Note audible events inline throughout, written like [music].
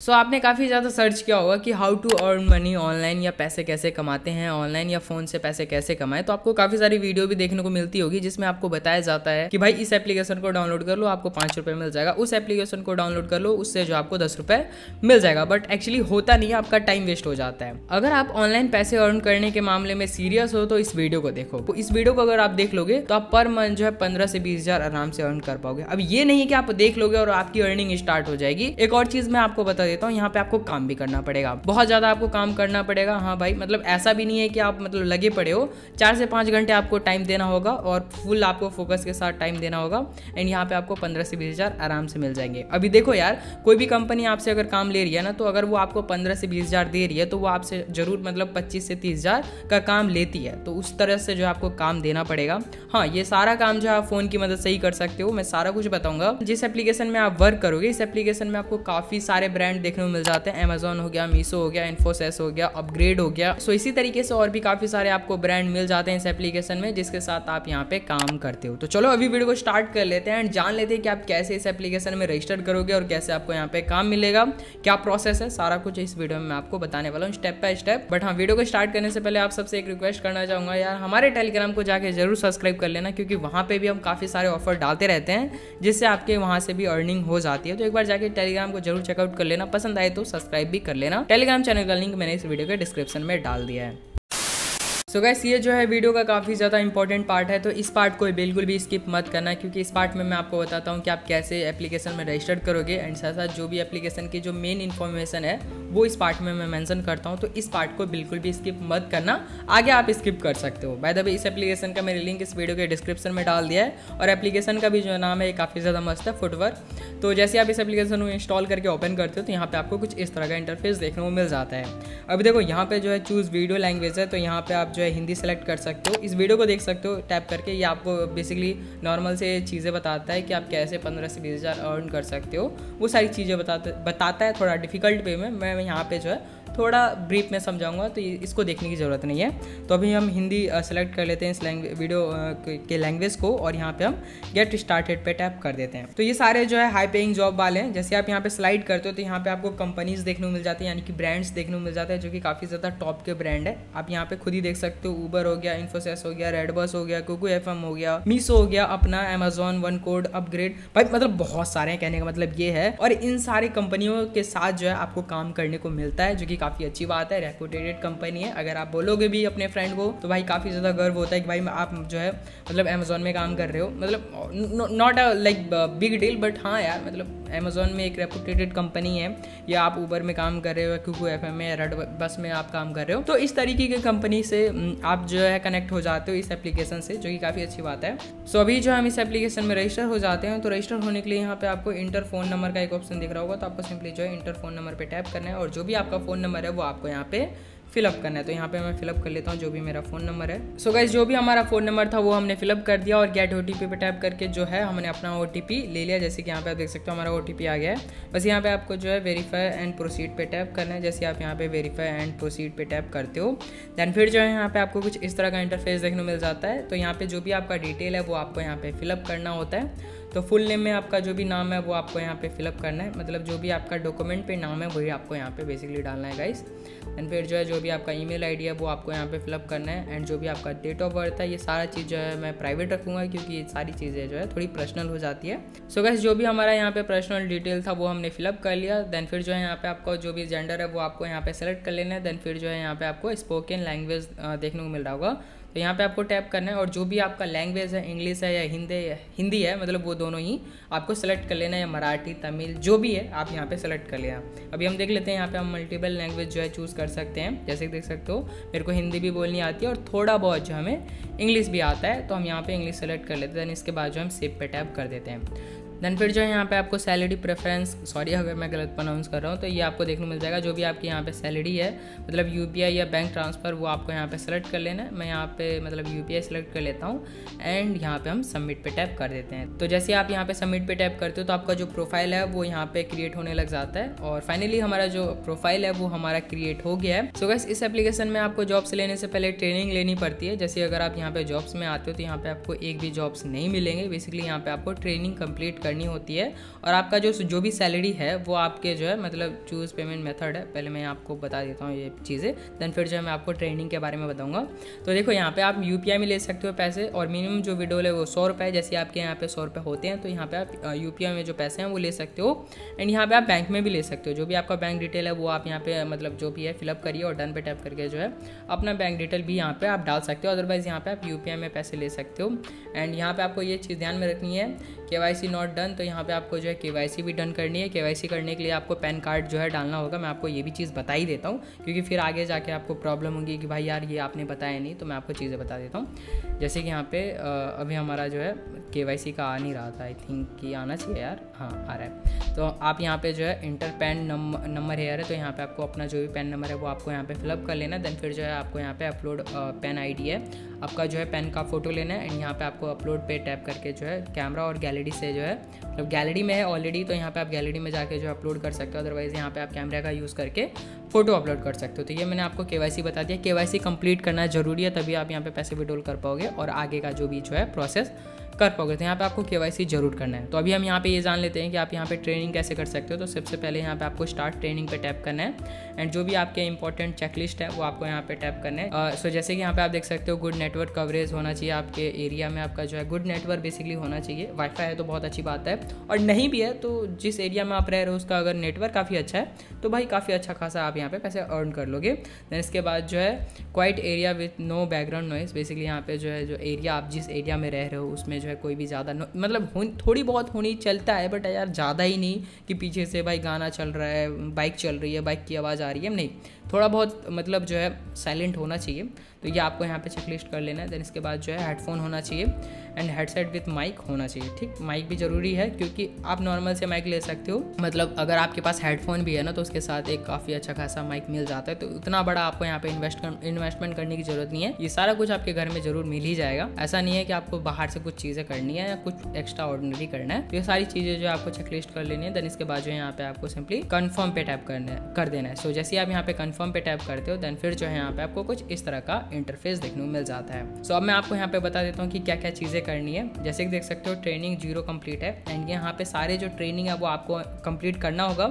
सो so, आपने काफ़ी ज़्यादा सर्च किया होगा कि how to earn money online या पैसे कैसे कमाते हैं ऑनलाइन या फ़ोन से पैसे कैसे कमाएँ। तो आपको काफ़ी सारी वीडियो भी देखने को मिलती होगी जिसमें आपको बताया जाता है कि भाई इस एप्लीकेशन को डाउनलोड कर लो आपको पाँच रुपये मिल जाएगा। उस एप्लीकेशन को डाउनलोड कर लो उससे जो आपको दस रुपये मिल जाएगा। बट एक्चुअली होता नहीं है आपका टाइम वेस्ट हो जाता है। अगर आप ऑनलाइन पैसे अर्न करने के मामले में सीरियस हो तो इस वीडियो को देखो। तो इस वीडियो को अगर आप देख लोगे तो आप पर मंथ जो है पंद्रह से बीस हज़ार आराम से अर्न कर पाओगे। अब ये नहीं कि आप देख लोगे और आपकी अर्निंग स्टार्ट हो जाएगी। एक और चीज़ मैं आपको बता देता हूँ, यहाँ पे आपको काम भी करना पड़ेगा। बहुत ज़्यादा आपको काम करना पड़ेगा। हाँ भाई मतलब ऐसा भी नहीं है कि आप मतलब लगे पड़े हो। चार से पाँच घंटे आपको टाइम देना होगा और फुल आपको फोकस के साथ टाइम देना होगा। एंड यहाँ पे आपको पंद्रह से बीस हज़ार आराम से मिल जाएँगे। अभी देखो यार, कोई भी कंपनी आपसे अगर काम ले रही है ना तो अगर वो आपको पंद्रह से बीस हज़ार दे रही है तो वो आपसे ज़रूर मतलब पच्चीस से तीस हज़ार का काम लेती है। तो उस तरह से जो आपको काम देना पड़ेगा। हाँ ये सारा काम जो आप फ़ोन की मदद से ही कर सकते हो। मैं सारा कुछ बताऊँगा। जिस एप्लीकेशन में आप वर्क करोगे, इस एप्लीकेशन में आपको काफ़ी सारे ब्रांड देखने को मिल जाते हैं। अमेजोन हो गया मीसो हो गया इन्फोसेस हो गया अपग्रेड हो गया। सो इसी तरीके से और भी काफ़ी सारे आपको ब्रांड मिल जाते हैं इस एप्लीकेशन में, जिसके साथ आप यहाँ पे काम करते हो। तो चलो, अभी वीडियो को स्टार्ट कर लेते हैं एंड जान लेते हैं कि आप कैसे इस एप्लीकेशन में रजिस्टर करोगे और कैसे आपको यहाँ पे काम मिलेगा। क्या प्रोसेस है? सारा कुछ इस वीडियो में आपको बताने वाला हूँ स्टेप बाय स्टेप बट हाँ वीडियो को स्टार्ट करने से पहले आप सबसे एक रिक्वेस्ट करना चाहूँगा, यार, हमारे टेलीग्राम को जाके ज़रूर सब्सक्राइब कर लेना, क्योंकि वहाँ पर भी हम काफ़ी सारे ऑफ़र डालते रहते हैं, जिससे आपके वहाँ से भी अर्निंग हो जाती है। तो एक बार जाके टेलीग्राम को ज़रूर चेकआउट कर लेना। पसंद आए तो सब्सक्राइब भी कर लेना। टेलीग्राम चैनल का लिंक मैंने इस वीडियो के डिस्क्रिप्शन में डाल दिया है। सो गैस ये जो है वीडियो का काफ़ी ज़्यादा इंपॉर्टेंट पार्ट है तो इस पार्ट को बिल्कुल भी स्किप मत करना, क्योंकि इस पार्ट में मैं आपको बताता हूँ कि आप कैसे एप्लीकेशन में रजिस्टर करोगे एंड साथ साथ जो भी एप्लीकेशन की जो मेन इन्फॉर्मेशन है, वो इस पार्ट में मैं मेंशन करता हूँ तो इस पार्ट को बिल्कुल भी स्किप मत करना। आगे आप स्किप कर सकते हो। बाय द वे इस एप्लीकेशन का मैंने लिंक इस वीडियो के डिस्क्रिप्शन में डाल दिया है और एप्लीकेशन का भी जो नाम है काफ़ी ज़्यादा मस्त है फुटवर्क तो जैसे आप इस एप्लीकेशन को इंस्टॉल करके ओपन करते हो तो यहाँ पे आपको कुछ इस तरह का इंटरफेस देखने को मिल जाता है। अभी देखो, यहाँ पे जो है चूज़ वीडियो लैंग्वेज है तो यहाँ पे आप जो है हिंदी सेलेक्ट कर सकते हो। इस वीडियो को देख सकते हो टैप करके। ये आपको बेसिकली नॉर्मल से चीज़ें बताता है कि आप कैसे पंद्रह से बीस हज़ार अर्न कर सकते हो। वो सारी चीज़ें बताता बताता है थोड़ा डिफ़िकल्ट वे में। मैं यहाँ पे जो है थोड़ा ब्रीफ में समझाऊँगा तो इसको देखने की ज़रूरत नहीं है। तो अभी हम हिंदी सेलेक्ट कर लेते हैं इस वीडियो के लैंग्वेज को, और यहाँ पे हम गेट स्टार्टेड पे टैप कर देते हैं। तो ये सारे जो है हाई पेइंग जॉब वाले हैं। जैसे आप यहाँ पे स्लाइड करते हो तो यहाँ पे आपको कंपनीज़ देखने को मिल जाती है, यानी कि ब्रांड्स देखने को मिल जाते हैं, जो कि काफ़ी ज़्यादा टॉप के ब्रांड है। आप यहाँ पे खुद ही देख सकते हो ऊबर हो गया इन्फोसेस हो गया रेडबस हो गया कुकू एफ़ हो गया मीसो हो गया, अपना अमेजोन वन कोड अपग्रेड भाई मतलब बहुत सारे हैं, कहने का मतलब ये है। और इन सारी कंपनियों के साथ जो है आपको काम करने को मिलता है, जो कि काफ़ी अच्छी बात है रेपुटेटेड कंपनी है। अगर आप बोलोगे भी अपने फ्रेंड को तो भाई काफ़ी ज़्यादा गर्व होता है कि भाई आप जो है मतलब अमेजोन में काम कर रहे हो। मतलब not a like big deal but हाँ यार मतलब अमेजोन में एक रेपुटेटेड कंपनी है या आप ऊबर में काम कर रहे हो क्योंकि एफ़ एम में रेड बस में आप काम कर रहे हो। तो इस तरीके की कंपनी से आप जो है कनेक्ट हो जाते हो इस एप्लीकेशन से जो कि काफ़ी अच्छी बात है। सो so, अभी जो हम इस एप्लीकेशन में रजिस्टर हो जाते हैं तो रजिस्टर होने के लिए यहाँ पे आपको इंटर फ़ोन नंबर का एक ऑप्शन दिख रहा होगा तो आपको सिंपली जो है इंटर फ़ोन नंबर पर टैप करना है और जो भी आपका फ़ोन नंबर है, वो आपको यहाँ पे फिलअप करना है। तो यहाँ पे मैं फिलअप कर लेता हूँ, जो भी मेरा फ़ोन नंबर है। सो so गाइज़ जो भी हमारा फ़ोन नंबर था, वो हमने फिलअप कर दिया और गेट ओ टी पे टैप करके जो है, हमने अपना ओटीपी ले लिया। जैसे कि यहाँ पे आप देख सकते हो, हमारा ओटीपी आ गया है। बस यहाँ पे आपको जो है वेरीफाई एंड प्रोसीड पे टैप करना है। जैसे आप यहाँ पे वेरीफाई एंड प्रोसीड पे टैप करते हो देन फिर जो है, यहाँ पे आपको कुछ इस तरह का इंटरफेस देखने मिल जाता है। तो यहाँ पे जो भी आपका डिटेल है, वो आपको यहाँ पे फिलअप करना होता है। तो फुल नेम में आपका जो भी नाम है वो आपको यहाँ पे फिलअप करना है। मतलब जो भी आपका डॉक्यूमेंट पे नाम है, वही आपको यहाँ पे बेसिकली डालना है गाइस एंड फिर जो है, जो भी आपका ईमेल आईडी है, वो आपको यहाँ पे फिलअप करना है। एंड जो भी आपका डेट ऑफ़ बर्थ है, ये सारा चीज़ जो है मैं प्राइवेट रखूँगा, क्योंकि ये सारी चीज़ें जो है थोड़ी पर्सनल हो जाती है। सो so जो भी हमारा यहाँ पे पर्सनल डिटेल था, वो हमने फिलअप कर लिया। देन फिर जो है, यहाँ पे आपका जो भी जेंडर है, वो आपको यहाँ पे सेलेक्ट कर लेना है। देन फिर जो है, यहाँ पे आपको स्पोकन लैंग्वेज देखने को मिल रहा होगा। तो यहाँ पे आपको टैप करना है और जो भी आपका लैंग्वेज है इंग्लिश है या हिंदी है हिंदी है मतलब वो दोनों ही आपको सेलेक्ट कर लेना है, या मराठी, तमिल, जो भी है, आप यहाँ पे सेलेक्ट कर लेना अभी हम देख लेते हैं यहाँ पे हम मल्टीपल लैंग्वेज जो है चूज़ कर सकते हैं। जैसे देख सकते हो, मेरे को हिंदी भी बोलनी आती है और थोड़ा बहुत जो हमें इंग्लिश भी आता है तो हम यहाँ पर इंग्लिश सेलेक्ट कर लेते हैं इसके बाद जो हम सेव पे टैप कर देते हैं। देन फिर जो यहाँ पे आपको सैलरी प्रेफरेंस सॉरी अगर मैं गलत प्रोनाउंस कर रहा हूँ तो ये आपको देखने मिल जाएगा। जो भी आपकी यहाँ पे सैलरी है मतलब यूपीआई या बैंक ट्रांसफ़र वो आपको यहाँ पे सेलेक्ट कर लेना है। मैं यहाँ पे मतलब यू पी सेलेक्ट कर लेता हूँ एंड यहाँ पे हम सबमिट पे टैप कर देते हैं। तो जैसे आप यहाँ पे सबमिट पे टैप करते हो तो आपका जो प्रोफ़ाइल है, वो यहाँ पे क्रिएट होने लग जाता है। और फाइनली हमारा जो प्रोफ़ाइल है, वो हमारा क्रिएट हो गया है। सो so गैस इस एप्लीकेशन में आपको जॉब्स लेने से पहले ट्रेनिंग लेनी पड़ती है। जैसे अगर आप यहाँ पे जॉब्स में आते हो तो यहाँ पे आपको एक भी जॉब्स नहीं मिलेंगे। बेसिकली यहाँ पे आपको ट्रेनिंग कंप्लीट करनी होती है और आपका जो जो भी सैलरी है, वो आपके जो है मतलब चूज़ पेमेंट मेथड है। पहले मैं आपको बता देता हूँ ये चीज़ें देन फिर जो है मैं आपको ट्रेनिंग के बारे में बताऊँगा। तो देखो यहाँ पे आप यूपीआई में ले सकते हो पैसे और मिनिमम जो विडोल है वो सौ रुपये जैसे आपके यहाँ पे सौ रुपये होते हैं तो यहाँ पे आप यूपीआई में जो पैसे हैं वो ले सकते हो। एंड यहाँ पे आप बैंक में भी ले सकते हो। जो भी आपका बैंक डिटेल है, वो आप यहाँ पे मतलब जो भी है फिलअप करिए और डन पे टैप करके जो है, अपना बैंक डिटेल भी यहाँ पे आप डाल सकते हो। अदरवाइज़ यहाँ पे आप यूपीआई में पैसे ले सकते हो। एंड यहाँ पे आपको ये चीज़ ध्यान में रखनी है, के वाई सी नॉट डन तो यहाँ पे आपको जो है के भी डन करनी है। के करने के लिए आपको पैन कार्ड जो है डालना होगा। मैं आपको ये भी चीज़ बता ही देता हूँ, क्योंकि फिर आगे जाके आपको प्रॉब्लम होगी कि भाई यार ये आपने बताया नहीं तो मैं आपको चीज़ें बता देता हूँ। जैसे कि यहाँ पे अभी हमारा जो है के का आ नहीं रहा था। आई थिंक कि आना चाहिए यार? हाँ आ रहा है। तो आप यहाँ पे जो है इंटर पैन नंबर हेयर है तो यहाँ पे आपको अपना जो भी पैन नंबर है, वो आपको यहाँ पे फिलअप कर लेना। देन फिर जो है आपको यहाँ पे अपलोड पैन आईडी है। आपका जो है पेन का फ़ोटो लेना है एंड यहाँ पे आपको अपलोड पे टैप करके जो है कैमरा और गैलरी से जो है मतलब गैलरी में है ऑलरेडी तो यहाँ पे आप गैलरी में जाके जो अपलोड कर सकते हो अदरवाइज़ यहाँ पे आप कैमरा का यूज़ करके फ़ोटो अपलोड कर सकते हो। तो ये मैंने आपको के बता दिया। के कंप्लीट करना ज़रूरी है, तभी आप यहाँ पे पैसे विड्रोल कर पाओगे और आगे का जो भी जो है प्रोसेस कर पाओगे तो यहाँ पे आपको के ज़रूर करना है। तो अभी हम यहाँ पे ये जान लेते हैं कि आप यहाँ पे ट्रेनिंग कैसे कर सकते हो। तो सबसे पहले यहाँ पे आपको स्टार्ट ट्रेनिंग पे टैप करना है। एंड जो भी आपके इंपॉर्टेंट चेकलिस्ट है वो आपको यहाँ पे टैप करना है। सो uh, so जैसे कि यहाँ पे आप देख सकते हो गुड नेटवर्क कवरेज होना चाहिए आपके एरिया में। आपका जो है गुड नेटवर्क बेसिकली होना चाहिए। वाईफाई है तो बहुत अच्छी बात है। और नहीं भी है तो जिस एरिया में आप रह रहे हो उसका अगर नेटवर्क काफ़ी अच्छा है तो भाई काफ़ी अच्छा खासा आप यहाँ पे पैसे अर्न कर लोगे। देन इसके बाद जो है quiet area with no background noise basically यहाँ पे जो है जो एरिया आप जिस एरिया में रह रहे हो उसमें जो है कोई भी ज़्यादा मतलब थोड़ी बहुत होनी चलता है बट यार ज़्यादा ही नहीं कि पीछे से भाई गाना चल रहा है बाइक चल रही है बाइक की आवाज़ आ रही है, नहीं। थोड़ा बहुत मतलब जो है साइलेंट होना चाहिए। तो ये आपको यहाँ पे चेकलिस्ट कर लेना है। देन इसके बाद जो है हेडफोन होना चाहिए एंड हेडसेट विथ माइक होना चाहिए। ठीक? माइक भी ज़रूरी है क्योंकि आप नॉर्मल से माइक ले सकते हो। मतलब अगर आपके पास हेडफोन भी है ना तो उसके साथ एक काफ़ी अच्छा खासा माइक मिल जाता है। तो उतना बड़ा आपको यहाँ पे इन्वेस्ट कर, इन्वेस्टमेंट करने की ज़रूरत नहीं है। ये सारा कुछ आपके घर में ज़रूर मिल ही जाएगा। ऐसा नहीं है कि आपको बाहर से कुछ चीज़ें करनी है या कुछ एक्स्ट्रा ऑर्डनरी करना है। तो ये सारी चीज़ें जो आपको चेकलिस्ट कर लेनी है। देन इसके बाद जो है यहाँ पे आपको सिंपली कन्फर्म पे टैप करना है कर देना है। सो जैसे आप यहाँ पे कन्फर्म पे टैप करते हो देन फिर जो है यहाँ पे आपको कुछ इस तरह का इंटरफेस देखने को मिल जाता है। सो अब मैं आपको यहाँ पे बता देता हूँ कि क्या क्या चीज़ें करनी है। जैसे कि देख सकते हो ट्रेनिंग ज़ीरो कंप्लीट है एंड यहाँ पे सारे जो ट्रेनिंग है, वो आपको कंप्लीट करना होगा।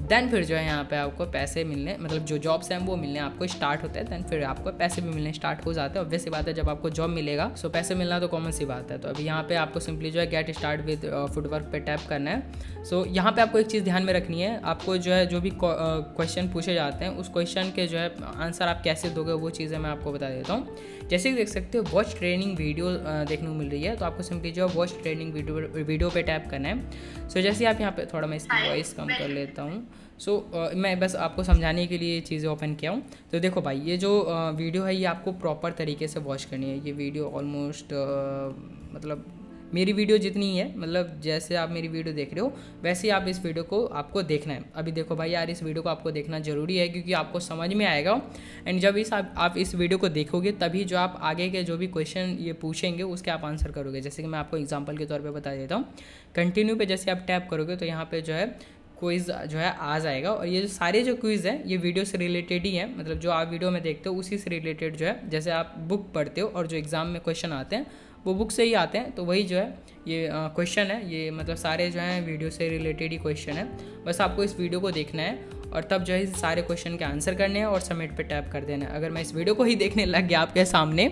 देन फिर जो है यहाँ पे आपको पैसे मिलने मतलब जो जॉब्स हैं वो मिलने आपको स्टार्ट होते हैं देन फिर आपको पैसे भी मिलने स्टार्ट हो जाते हैं। ऑब्वियस सी बात है जब आपको जॉब मिलेगा सो पैसे मिलना तो कॉमन सी बात है। तो अभी यहाँ पे आपको सिंपली जो है गेट स्टार्ट विद फुटवर्क पे टैप करना है। सो so, यहाँ पे आपको एक चीज़ ध्यान में रखनी है आपको जो है जो भी क्वेश्चन पूछे जाते हैं उस क्वेश्चन के जो है आंसर आप कैसे दोगे वो चीज़ें मैं आपको बता देता हूँ। जैसे कि देख सकते हो वॉच ट्रेनिंग वीडियो देखने को मिल रही है तो आपको सिंपली जो है वॉच ट्रेनिंग वीडियो वीडियो पे टैप करना है। सो so, जैसे आप यहाँ पे थोड़ा मैं इसकी वॉइस कम कर लेता हूँ। सो so, uh, मैं बस आपको समझाने के लिए चीज़ें ओपन किया हूँ। तो देखो भाई ये जो uh, वीडियो है ये आपको प्रॉपर तरीके से वॉच करनी है। ये वीडियो ऑलमोस्ट uh, मतलब मेरी वीडियो जितनी है मतलब जैसे आप मेरी वीडियो देख रहे हो वैसे ही आप इस वीडियो को आपको देखना है। अभी देखो भाई यार इस वीडियो को आपको देखना ज़रूरी है क्योंकि आपको समझ में आएगा। एंड जब इस आप, आप इस वीडियो को देखोगे तभी जो आप आगे के जो भी क्वेश्चन ये पूछेंगे उसके आप आंसर करोगे। जैसे कि मैं आपको एग्ज़ाम्पल के तौर पर बता देता हूँ। कंटिन्यू पर जैसे आप टैप करोगे तो यहाँ पर जो है क्विज़ जो है, आ जाएगा। और ये जो सारे जो क्विज़ हैं, ये वीडियो से रिलेटेड ही हैं। मतलब जो आप वीडियो में देखते हो, उसी से रिलेटेड जो है, जैसे आप बुक पढ़ते हो और जो एग्ज़ाम में क्वेश्चन आते हैं, वो बुक से ही आते हैं। तो वही जो है, ये क्वेश्चन है। ये मतलब सारे जो हैं वीडियो से रिलेटेड ही क्वेश्चन है। बस आपको इस वीडियो को देखना है। और तब जो है सारे क्वेश्चन के आंसर करने हैं और सबमिट पे टैप कर देना है। अगर मैं इस वीडियो को ही देखने लग गया आपके सामने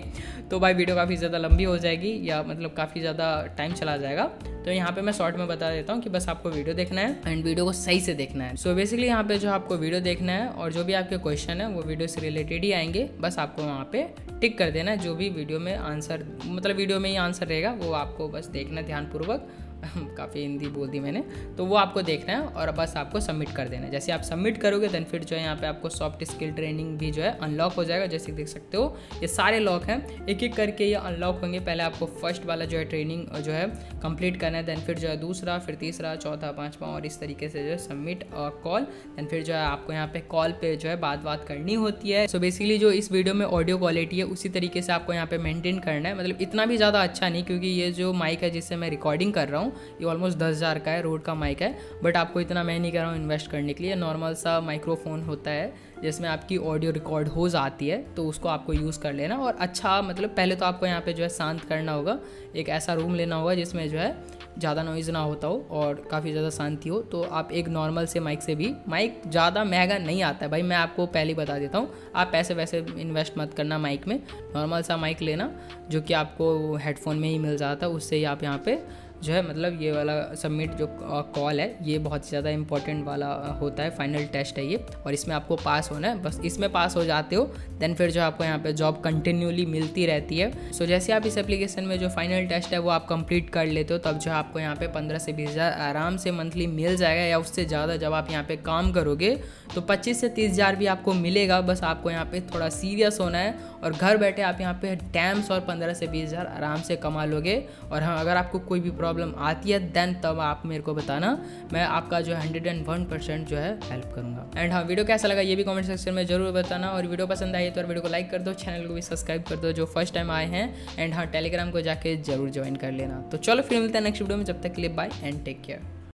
तो भाई वीडियो काफ़ी ज़्यादा लंबी हो जाएगी या मतलब काफ़ी ज़्यादा टाइम चला जाएगा। तो यहाँ पे मैं शॉर्ट में बता देता हूँ कि बस आपको वीडियो देखना है एंड वीडियो को सही से देखना है। सो so बेसिकली यहाँ पे जो आपको वीडियो देखना है और जो भी आपके क्वेश्चन है, वो वीडियो से रिलेटेड ही आएँगे। बस आपको वहाँ पे टिक कर देना है। जो भी वीडियो में आंसर मतलब वीडियो में ही आंसर रहेगा, वो आपको बस देखना ध्यानपूर्वक। [laughs] काफ़ी हिंदी बोल दी मैंने। तो वो आपको देखना है और बस आपको सबमिट कर देना है। जैसे आप सबमिट करोगे देन फिर जो है यहाँ पे आपको सॉफ्ट स्किल ट्रेनिंग भी जो है अनलॉक हो जाएगा। जैसे देख सकते हो, ये सारे लॉक हैं। एक एक करके ये अनलॉक होंगे। पहले आपको फ़र्स्ट वाला जो है ट्रेनिंग जो है कंप्लीट करना है देन फिर जो है दूसरा, फिर तीसरा, चौथा, पाँचवा और इस तरीके से जो है सबमिट और कॉल देन फिर जो है आपको यहाँ पे कॉल पे जो है बात बात करनी होती है। सो बेसिकली जो इस वीडियो में ऑडियो क्वालिटी है, उसी तरीके से आपको यहाँ पे मेंटेन करना है। मतलब इतना भी ज़्यादा अच्छा नहीं, क्योंकि ये जो माइक है जिससे मैं रिकॉर्डिंग कर रहा हूँ ये ऑलमोस्ट दस हज़ार का है, रोड का माइक है। बट आपको इतना मैं नहीं कह रहा हूँ इन्वेस्ट करने के लिए। नॉर्मल सा माइक्रोफोन होता है, जिसमें आपकी ऑडियो रिकॉर्ड हो जाती है तो उसको आपको यूज़ कर लेना। और अच्छा मतलब पहले तो आपको यहाँ पे जो है शांत करना होगा। एक ऐसा रूम लेना होगा, जिसमें जो है ज़्यादा नॉइज़ ना होता हो और काफ़ी ज़्यादा शांति हो। तो आप एक नॉर्मल से माइक से भी माइक ज़्यादा महँगा नहीं आता है। भाई, मैं आपको पहले ही बता देता हूँ, आप पैसे वैसे इन्वेस्ट मत करना माइक में। नॉर्मल सा माइक लेना, जो कि आपको हेडफोन में ही मिल जाता है, उससे ही आप यहाँ पे जो है मतलब ये वाला सबमिट जो कॉल है ये बहुत ज़्यादा इंपॉर्टेंट वाला होता है फाइनल टेस्ट है ये। और इसमें आपको पास होना है बस इसमें पास हो जाते हो देन फिर जो आपको यहाँ पे जॉब कंटिन्यूली मिलती रहती है। सो so, जैसे आप इस एप्लीकेशन में जो फाइनल टेस्ट है वो आप कंप्लीट कर लेते हो तब जो है आपको यहाँ पे पंद्रह से बीस हज़ार आराम से मंथली मिल जाएगा या उससे ज़्यादा जब आप यहाँ पे काम करोगे तो पच्चीस से तीस हज़ार भी आपको मिलेगा। बस आपको यहाँ पे थोड़ा सीरियस होना है और घर बैठे आप यहाँ पे टैम्स और पंद्रह से बीस हज़ार आराम से कमा लोगे। और हाँ अगर आपको कोई भी प्रॉब्लम आती है देन तब आप मेरे को बताना। मैं आपका जो हंड्रेड एंड वन परसेंट जो है हेल्प करूँगा। एंड हाँ वीडियो कैसा लगा ये भी कमेंट सेक्शन में ज़रूर बताना। और वीडियो पसंद आई तो वीडियो को लाइक कर दो चैनल को भी सब्सक्राइब कर दो, जो फ़र्स्ट टाइम आए हैं। एंड हाँ टेलीग्राम को जाके ज़रूर ज्वाइन कर लेना। तो चलो, फिर मिलते हैं नेक्स्ट वीडियो में। जब तक के लिए बाय एंड टेक केयर